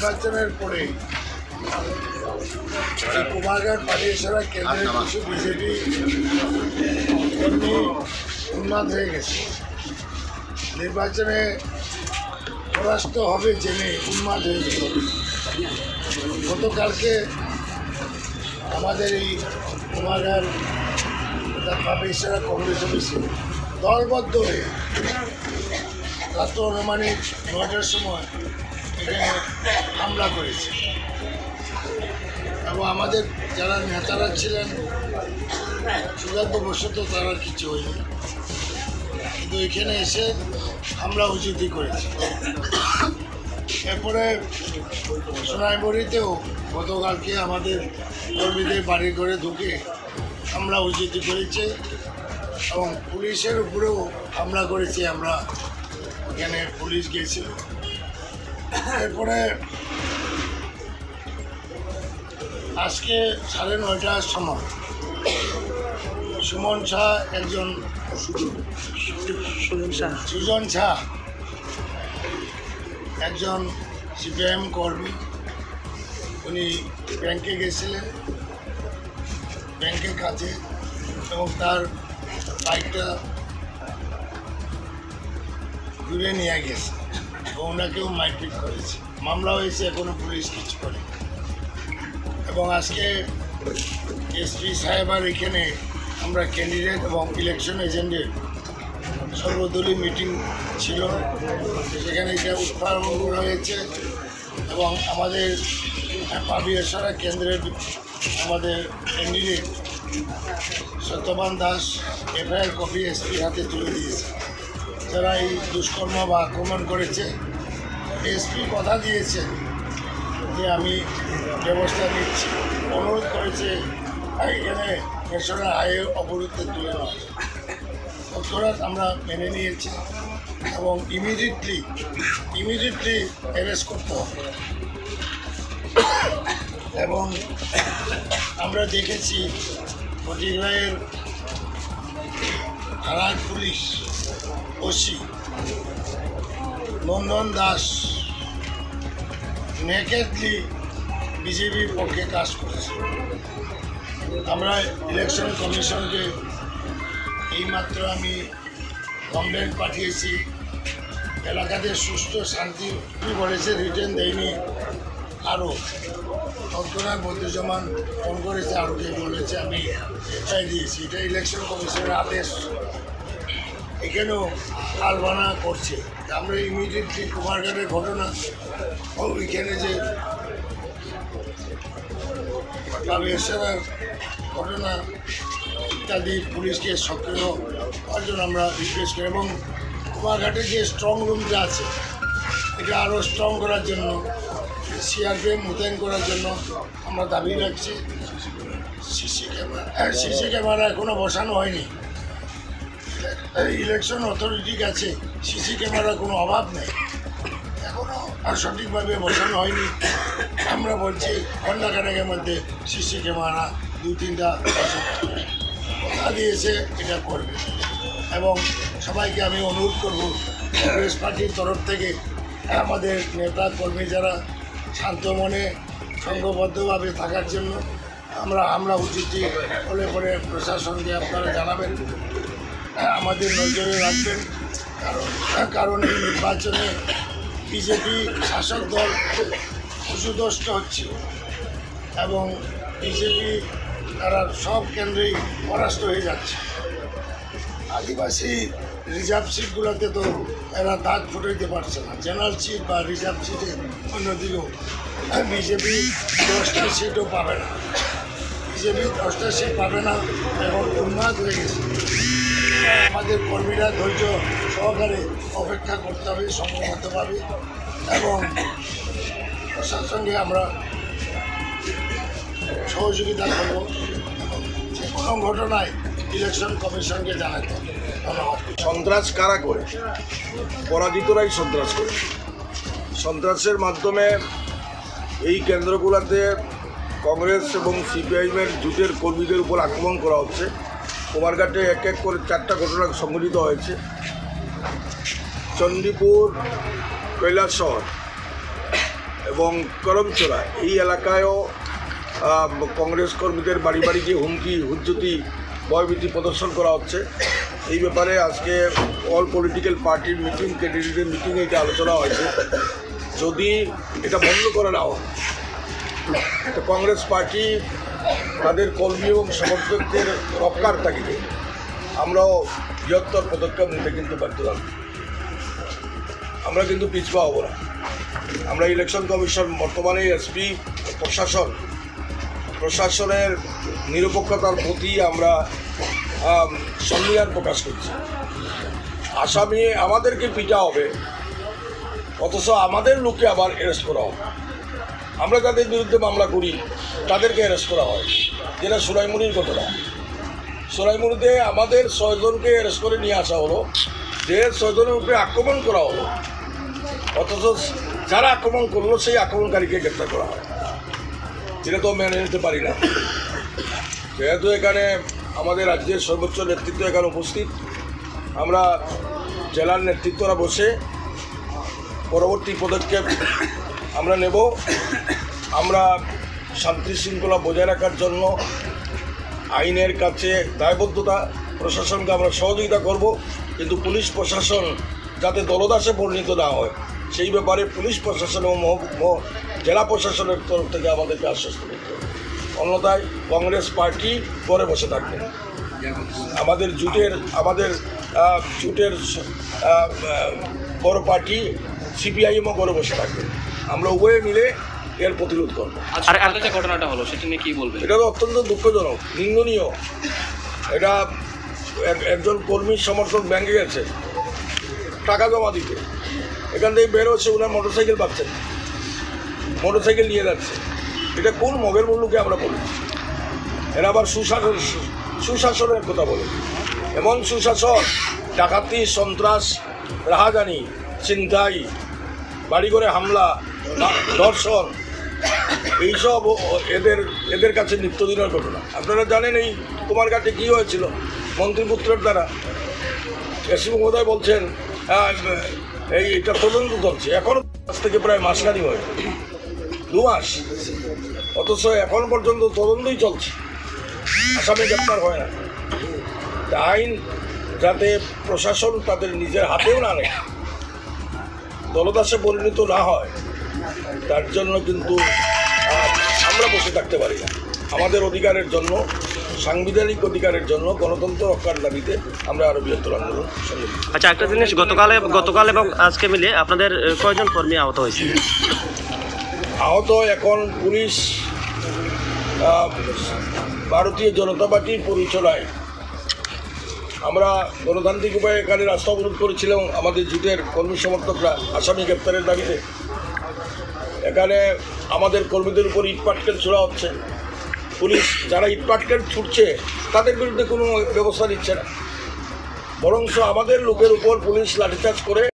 নির্বাচনের পরে কুমারঘাট পাটিয়াসরা কেন্দ্রের কিছু বিজেপি উন্মাদ হয়ে গেছে। নির্বাচনে পরাস্ত হবে জেনে উন্মাদ হয়ে গেছে। গতকালকে আমাদের এই কুমারঘাট পাটিয়াসরা কংগ্রেস অফিসে দলবদ্ধ হয়ে রাত অনুমানিক নয়টার সময় হামলা করেছে। এবং আমাদের যারা নেতারা ছিলেন সুগন্ধবশত তারা কিছু হয়নি। কিন্তু এখানে এসে হামলা উচিতই করেছে। এরপরে সোনাইমুড়িতেও গতকালকে আমাদের কর্মীদের বাড়ি ঘরে ঢুকে হামলা উচিতই করেছে এবং পুলিশের উপরেও হামলা করেছে আমরা। এখানে পুলিশ গিয়েছিল এরপরে আজকে সাড়ে নয়টার সময় সুমন শাহ একজন সুজন শাহ একজন সিপিআইএম কর্মী। উনি ব্যাংকে গেছিলেন ব্যাংকের কাছে এবং তার বাইকটা ঘুরে নিয়ে গেছে। ওনাকেও মারপিট করেছে। মামলা হয়েছে, এখনও পুলিশ কিছু করে এবং আজকে এসপি সাহেবার এখানে আমরা ক্যান্ডিডেট এবং ইলেকশন এজেন্টের সর্বদলীয় মিটিং ছিল। সেখানে এটা উৎপাদন হয়েছে এবং আমাদের পাবিয়াসারা কেন্দ্রের আমাদের candidate Satyaban Das, FIR copy এসপির হাতে তুলে দিয়েছে। যারা এই দুষ্কর্ম বা আক্রমণ করেছে এসপি কথা দিয়েছে যে আমি ব্যবস্থা নিচ্ছি। অনুরোধ করেছে এখানে ন্যাশনাল হাইওয়ে অবরুদ্ধের তুলে নেওয়া আমরা মেনে নিয়েছি এবং ইমিডিয়েটলি ইমিডিয়েটলি অ্যারেস্ট করতে হবে। এবং আমরা দেখেছি ফটিকরায়ের থানার police OC Nandan Das nakedly বিজেপির পক্ষে কাজ করেছে। আমরা ইলেকশন কমিশনকে এইমাত্র আমি কমপ্লেন পাঠিয়েছি। এলাকাতে সুস্থ শান্তি কি বলেছে রিটার্ন দেয়নি। আরও তৎক্ষণাৎ বদ্ধজমান ফোন করেছে, আরও কে বলেছে, আমি এটাই দিয়েছি। এটা ইলেকশন কমিশনের আদেশ। এখানেও আলবানা করছে। আমরা ইমিডিয়েটলি কুমারঘাটের ঘটনা ও ওইখানে যে কাবেশ্বরের ঘটনা ইত্যাদি পুলিশকে সক্রিয় হওয়ার জন্য আমরা রিকোয়েস্ট করি এবং কুমারঘাটের যে স্ট্রং রুমটা আছে, এটা আরও স্ট্রং করার জন্য সিআরপিএফ মোতায়েন করার জন্য আমরা দাবি রাখছি। সিসি ক্যামেরা সিসি ক্যামেরা এখনও বসানো হয়নি। ইলেকশন অথরিটির কাছে সিসি ক্যামেরার কোনো অভাব নেই। এখনও আর সঠিকভাবে বসানো হয়নি। আমরা বলছি ঘন্টাখানেকের মধ্যে সিসি ক্যামেরা দু তিনটা। কথা দিয়েছে, এটা করবে। এবং সবাইকে আমি অনুরোধ করব, কংগ্রেস পার্টির তরফ থেকে আমাদের নেতা কর্মী যারা শান্ত মনে, সংঘবদ্ধভাবে থাকার জন্য, আমরা আমরা উচিত হলে পরে প্রশাসনকে আপনারা জানাবেন। আমাদের নজরে রাখবেন। কারণ কারণ এই নির্বাচনে বিজেপি শাসক দল পশুদষ্ট হচ্ছে। এবং বিজেপি তারা সব কেন্দ্রেই পরাস্ত হয়ে যাচ্ছে। আদিবাসী রিজার্ভ সিটগুলোতে তো এরা দাঁত ফুটাইতে পারছে না। জেনারেল সিট বা রিজার্ভ সিটে অন্যদিকেও বিজেপি দশটা সিটও পাবে না। বিজেপি দশটা সিট পাবে না এবং উন্মাদ হয়ে গেছে। আমাদের কর্মীরা ধৈর্য সহকারে অপেক্ষা করতে হবে সংঘবদ্ধভাবে এবং প্রশাসনকে আমরা সহযোগিতা করব। যে কোনো ঘটনায় ইলেকশন কমিশনকে জানাতে সন্ত্রাস কারা করে? পরাজিতরাই সন্ত্রাস করে। সন্ত্রাসের মাধ্যমে এই কেন্দ্রগুলোতে কংগ্রেস এবং সিপিআইএমের জুটের কর্মীদের উপর আক্রমণ করা হচ্ছে। কুমারঘাটে এক এক করে চারটা ঘটনা সংঘটিত হয়েছে। চণ্ডীপুর কৈলাস শহর এবং করমচোরা এই এলাকায়ও কংগ্রেস কর্মীদের বাড়ি বাড়ি গিয়ে হুমকি, হুজ্জতি, ভয়ভীতি প্রদর্শন করা হচ্ছে। এই ব্যাপারে আজকে অল পলিটিক্যাল পার্টির মিটিং ক্যান্ডিডেটের মিটিংয়ে এটা আলোচনা হয়েছে। যদি এটা বন্ধ করে না তো কংগ্রেস পার্টি তাদের কর্মী এবং সমর্থকদের রক্ষার তাগিদে আমরাও বৃহত্তর পদক্ষেপ নিতে কিন্তু বাধ্য থাকব আমরা কিন্তু পিছপা হব না। আমরা ইলেকশন কমিশন বর্তমানে এসপি প্রশাসন প্রশাসনের নিরপেক্ষতার প্রতি আমরা আম, সম্মিলন প্রকাশ করছি। আসামি আমাদেরকে পিটা হবে অথচ আমাদের লোককে আবার অ্যারেস্ট করা হবে। আমরা তাদের বিরুদ্ধে মামলা করি তাদেরকে অ্যারেস্ট করা হয়। যেটা সুরাইমুনির ঘটনা। সুরাইমুনিতে আমাদের ছয়জনকে অ্যারেস্ট করে নিয়ে আসা হলো। যে ছয়জনের উপরে আক্রমণ করা হলো। অথচ যারা আক্রমণ করল, সেই আক্রমণকারীকে গ্রেপ্তার করা হয়। যেটা তো মেনে নিতে পারি না। যেহেতু এখানে আমাদের রাজ্যের সর্বোচ্চ নেতৃত্ব এখানে উপস্থিত, আমরা জেলার নেতৃত্বরা বসে পরবর্তী পদক্ষেপ আমরা নেব। আমরা শান্তি শৃঙ্খলা বজায় রাখার জন্য আইনের কাছে দায়বদ্ধতা প্রশাসনকে আমরা সহযোগিতা করব, কিন্তু পুলিশ প্রশাসন যাতে দলদাসে পরিণত না হয়, সেই ব্যাপারে পুলিশ প্রশাসন ও জেলা প্রশাসনের তরফ থেকে আমাদেরকে আশ্বস্ত করতে হবে। অন্যথায় কংগ্রেস পার্টি করে বসে থাকবে। আমাদের জুটের আমাদের জুটের বড় পার্টি সিপিআইএমও করে বসে থাকবে। আমরা উভয়ে মিলে এর প্রতিরোধ করব। আর আর যে ঘটনাটা হলো সেটা নিয়ে কি বলবেন? এটা তো অত্যন্ত দুঃখজনক নিন্দনীয়। এটা এক- একজন কর্মীর সমর্থক ব্যাংকে গেছে টাকা জমা দিতে। এখান থেকে বের হচ্ছে ওনার মোটরসাইকেল পাচ্ছেন মোটরসাইকেল নিয়ে যাচ্ছে। এটা কোন মগের মূল্যকে আমরা বলি? এরা আবার সুশাসন সুশাসনের কথা বলে। এমন সুশাসন ডাকাতি সন্ত্রাস রাহাজানি ছিনতাই বাড়ি করে হামলা ধর্ষণ এইসব এদের এদের কাছে নিত্যদিনের ঘটনা। আপনারা জানেন এই কুমারঘাটে কী হয়েছিল? মন্ত্রীপুত্রের দ্বারা। এসি মহোদয় বলছেন আহ, এই এটা তদন্ত চলছে। এখনও আজ থেকে প্রায় মাসখানি হয়ে। দু মাস। অথচ এখন পর্যন্ত তদন্তই চলছে। আসামি গ্রেপ্তার হয় না। আইন যাতে প্রশাসন তাদের নিজের হাতেও না নেয় দলদাসে পরিণত না হয় তার জন্য কিন্তু আমরা বসে থাকতে পারি না। আমাদের অধিকারের জন্য সাংবিধানিক অধিকারের জন্য গণতন্ত্র রক্ষার দাবিতে আমরা আরও বৃহত্তর আন্দোলন আচ্ছা একটা জিনিস গতকালে গতকাল এবং আজকে মিলে আপনাদের কয়জন কর্মী আহত হয়েছে? আহত এখন পুলিশ ভারতীয় জনতা পার্টির পরিচালনায়। আমরা গণতান্ত্রিক উপায়ে এখানে রাস্তা অবরোধ করেছিলাম। আমাদের জুটের কর্মী সমর্থকরা আসামি গ্রেপ্তারের দাবিতে এখানে আমাদের কর্মীদের উপর ইটপাটকেল ছোড়া হচ্ছে। পুলিশ যারা ইটপাটকেল ছুটছে, তাদের বিরুদ্ধে কোনো ব্যবস্থা নিচ্ছে না। বরংশ আমাদের লোকের উপর পুলিশ লাঠিচার্জ করে